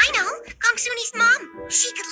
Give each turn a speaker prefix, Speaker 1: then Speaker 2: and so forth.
Speaker 1: I know, Gongsuni's mom. She could